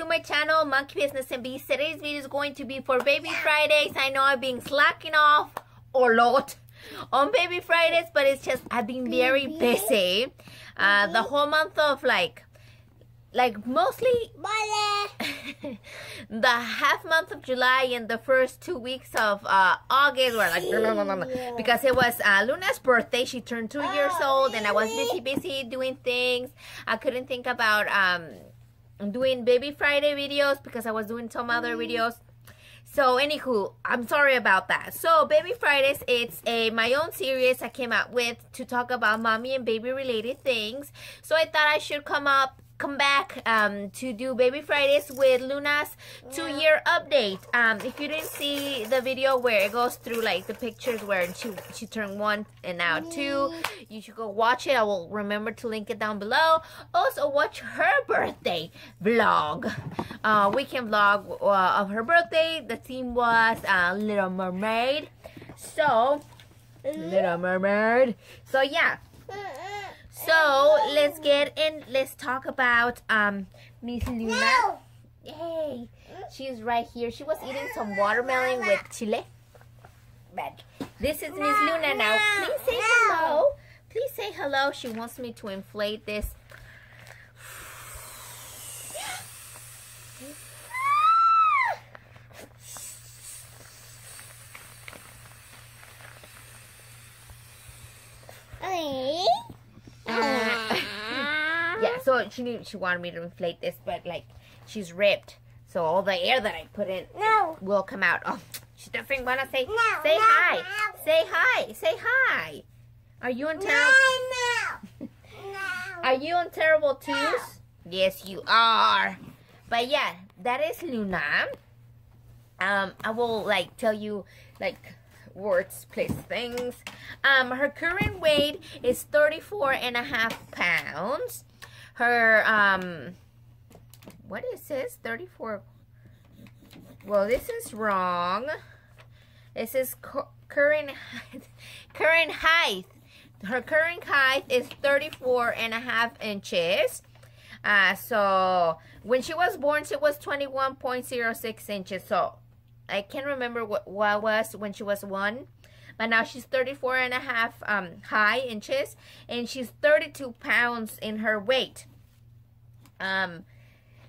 to my channel, Monkey Business NV. Today's video is going to be for Baby Fridays. I know I've been slacking off a lot on Baby Fridays, but it's just I've been very busy. Uh, the whole month of like, like mostly the half month of July and the first two weeks of uh, August were like because it was uh, Luna's birthday. She turned two years old, and I was busy, busy doing things. I couldn't think about um doing Baby Friday videos because I was doing some other mm. videos. So anywho, I'm sorry about that. So Baby Fridays, it's a my own series I came out with to talk about mommy and baby related things. So I thought I should come up come back um, to do Baby Fridays with Luna's two-year update. Um, if you didn't see the video where it goes through like the pictures where she she turned one and now two, you should go watch it. I will remember to link it down below. Also, watch her birthday vlog, uh, weekend vlog uh, of her birthday. The theme was uh, Little Mermaid. So, Little Mermaid. So yeah. So let's get in. Let's talk about um Miss Luna. No. Yay! She's right here. She was eating some watermelon with chile. But this is Miss Luna now. Please say hello. Please say hello. She wants me to inflate this. She knew she wanted me to inflate this, but like she's ripped, so all the air that I put in No. will come out. Oh, she doesn't wanna say No, say no, hi, no. say hi, say hi. Are you in terrible? no. No. Are you in terrible twos? Yes, you are. But yeah, that is Luna. Um, I will like tell you like words, place, things. Um, her current weight is 34 and a half pounds. Her, um, what is this? 34. Well, this is wrong. This is current current height. Her current height is 34 and a half inches. Uh, so when she was born, she was 21.06 inches. So I can't remember what, what was when she was one. But now she's 34 and a half um, high inches. And she's 32 pounds in her weight. Um,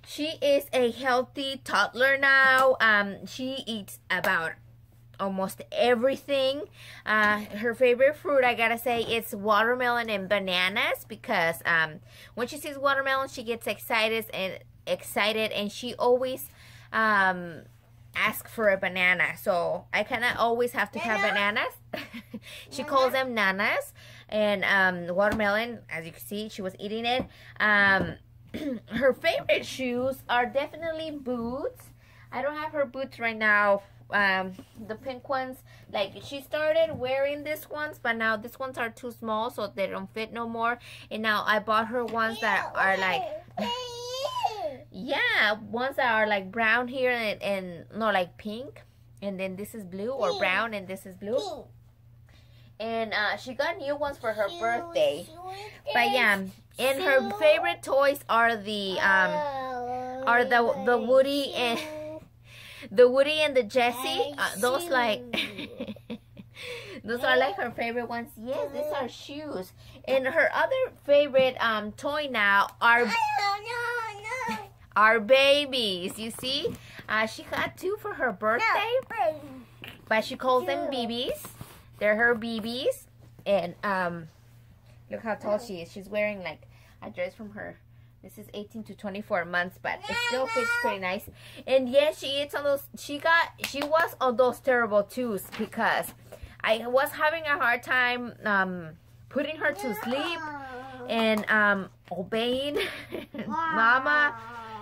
she is a healthy toddler now. Um, she eats about almost everything. Uh, her favorite fruit, I gotta say, is watermelon and bananas because um, when she sees watermelon, she gets excited and excited, and she always um, ask for a banana. So I kind of always have to have bananas. she calls them nanas, and um, watermelon. As you can see, she was eating it. Um, her favorite shoes are definitely boots. I don't have her boots right now. Um, the pink ones, like she started wearing these ones, but now these ones are too small, so they don't fit no more. And now I bought her ones that are like, yeah, ones that are like brown here and, and no, like pink. And then this is blue or brown, and this is blue. And uh, she got new ones for her birthday. But yeah, and her favorite toys are the um are the the Woody and the Woody and the Jessie. Uh, those like those are like her favorite ones. Yes, these are shoes. And her other favorite um toy now are are babies. You see, uh, she got two for her birthday, but she calls them. BBs. They're her BBs, and um, look how tall she is. She's wearing like a dress from her. This is 18 to 24 months, but it still fits pretty nice. And yes, she eats on those. She got. She was on those terrible twos because I was having a hard time um putting her to sleep and um obeying mama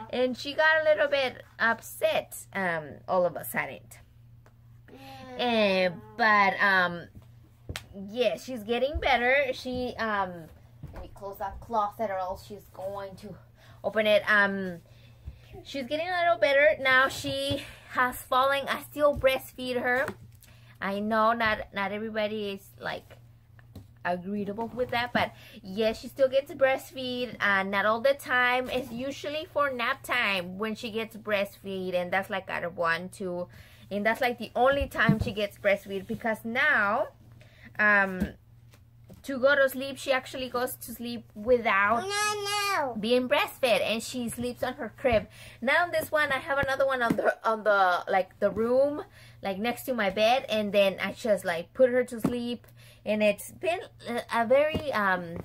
and she got a little bit upset um all of a sudden and but um yeah she's getting better she um let me close that closet or else she's going to open it um she's getting a little better now she has fallen i still breastfeed her i know not not everybody is like agreeable with that. But yes, she still gets breastfeed. Uh, not all the time. It's usually for nap time when she gets breastfeed, and that's like at one, two, and that's like the only time she gets breastfeed because now, um, to go to sleep, she actually goes to sleep without No, no. being breastfed and she sleeps on her crib now on this one i have another one on the on the like the room like next to my bed and then i just like put her to sleep and it's been a- a very um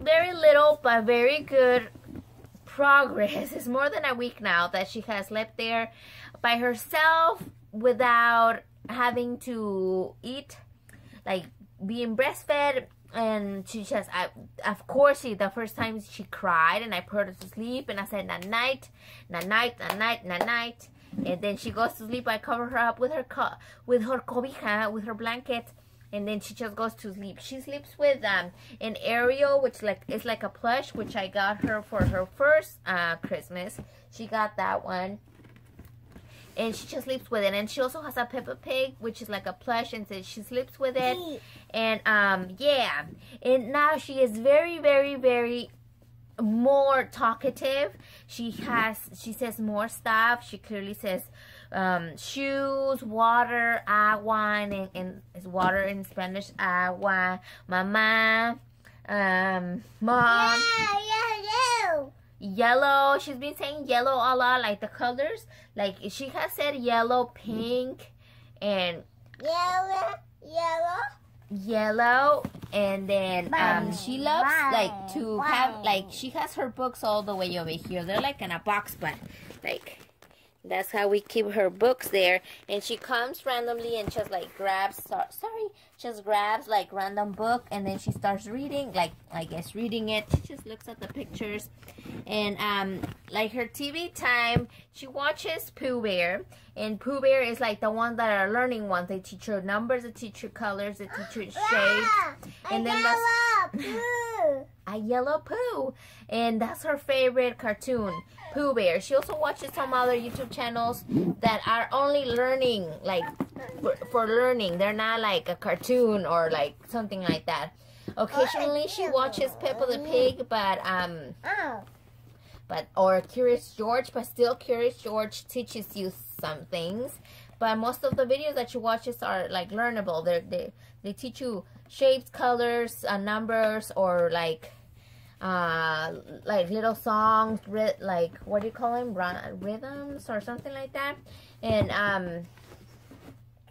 very little but very good progress it's more than a week now that she has slept there by herself without having to eat like being breastfed and she just I, of course she the first time she cried and I put her to sleep and I said night night night night night night night and then she goes to sleep I cover her up with her co- with her cobija with her blanket and then she just goes to sleep. She sleeps with um an Ariel which like is like a plush which I got her for her first uh Christmas. She got that one and she just sleeps with it. And she also has a Peppa Pig, which is like a plush, and so she sleeps with it. And um, yeah, and now she is very, very, very more talkative. She has, she says more stuff. She clearly says um, shoes, water, agua, and, and is water in Spanish, agua, mama, um, mom Yeah, yeah. Yellow. She's been saying yellow a lot, like the colors. Like she has said yellow, pink, and Yellow, yellow. yellow. And then um, she loves like to have like she has her books all the way over here. They're like in a box, but like that's how we keep her books there. And she comes randomly and just like grabs, sorry, just grabs like random book and then she starts reading, like I guess reading it. She just looks at the pictures. And um, like her TV time, she watches Pooh Bear. And Pooh Bear is like the one that are learning ones. They teach her numbers, they teach her colors, they teach her shapes. And then yellow. A yellow poo and that's her favorite cartoon pooh bear she also watches some other youtube channels that are only learning like for, for learning they're not like a cartoon or like something like that occasionally she watches peppa the pig but um Oh. but or curious george but still curious george teaches you some things but most of the videos that she watches are like learnable they they they teach you shapes colors uh, numbers or like uh like little songs like what do you call them rhythms or something like that and um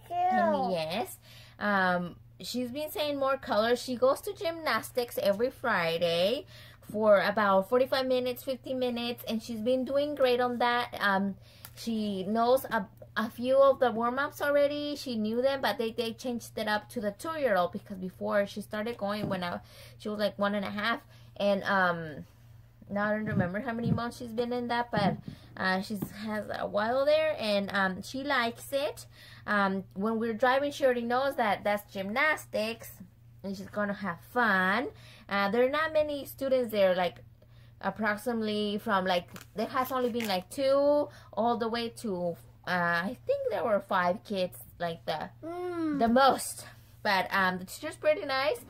and yes. Um, she's been saying more colors. She goes to gymnastics every Friday for about 45 minutes, 50 minutes, and she's been doing great on that. Um, she knows a, a few of the warm ups already. She knew them, but they, they changed it up to the two year old because before she started going when I, she was like one and a half. And um, now I don't remember how many months she's been in that, but uh, she's has a while there, and um, she likes it. Um, when we're driving, she already knows that that's gymnastics, and she's gonna have fun. Uh, there are not many students there, like approximately from like there has only been like two all the way to uh, I think there were five kids like the Mm. the most. But um, the teacher's pretty nice.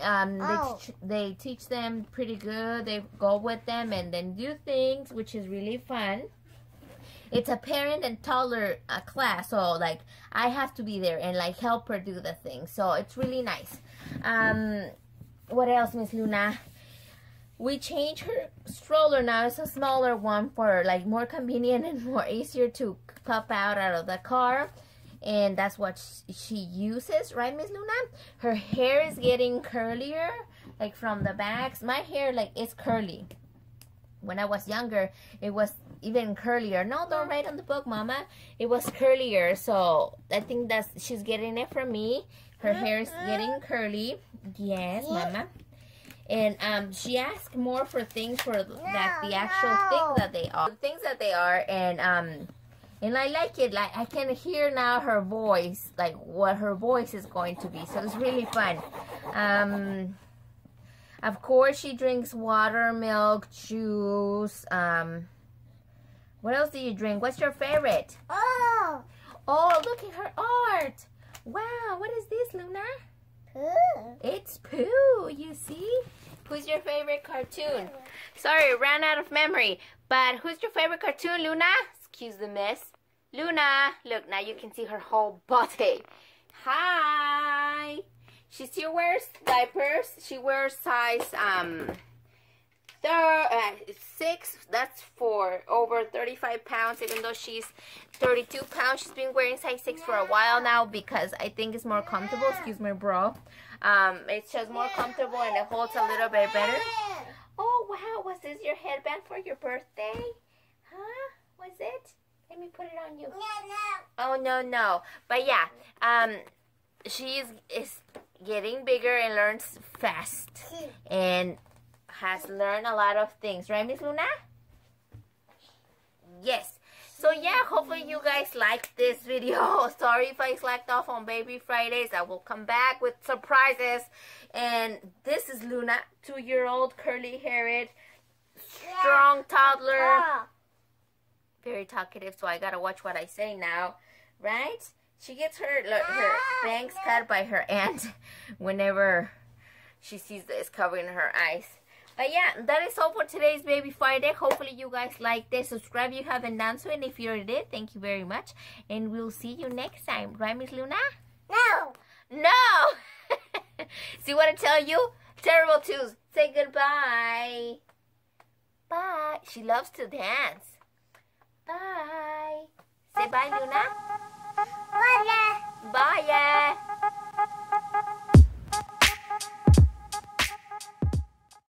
Um, they, Oh. teach, they teach them pretty good. They go with them and then do things, which is really fun. It's a parent and toddler uh, class, so like I have to be there and like help her do the things. So it's really nice. Um, what else, Miss Luna? We changed her stroller now. It's a smaller one for like more convenient and more easier to pop out out of the car and that's what she uses, right, Miss Luna? Her hair is getting curlier, like from the backs. My hair, like, is curly. When I was younger, it was even curlier. No, don't write on the book, Mama. It was curlier, so I think that's she's getting it from me. Her hair is getting curly. Yes, Mama. And um, she asked more for things for that the actual no. things that they are, things that they are, and um, and I like it. Like I can hear now her voice, like what her voice is going to be. So it's really fun. Um, of course, she drinks water, milk, juice. Um, what else do you drink? What's your favorite? Oh. Oh, look at her art! Wow, what is this, Luna? Pooh. It's Pooh, you see? Who's your favorite cartoon? Sorry, ran out of memory. But who's your favorite cartoon, Luna? Excuse the miss. Luna, look, now you can see her whole body. Hi. She still wears diapers. She wears size um thir- uh, six. That's for over 35 pounds. Even though she's 32 pounds, she's been wearing size six for a while now because I think it's more comfortable. Excuse me, bro. Um, it's just more comfortable and it holds a little bit better. Oh wow, was this your headband for your birthday? Huh? Was it? Let me put it on you. No, no. Oh no no. But yeah, um she is is getting bigger and learns fast and has learned a lot of things, right Miss Luna? Yes. So yeah, hopefully you guys like this video. Sorry if I slacked off on Baby Fridays. I will come back with surprises. And this is Luna, two-year-old curly haired, strong toddler Ah. very talkative, so I gotta watch what I say now, right? She gets her her bangs cut by her aunt whenever she sees this covering her eyes. But yeah, that is all for today's Baby Friday. Hopefully you guys like this. Subscribe if you haven't done so, and if you already did, thank you very much. And we'll see you next time, right, Miss Luna? No. No! See what I tell you? Terrible twos. Say goodbye. Bye. She loves to dance. Bye. Say bye, Luna. Bye. Bye.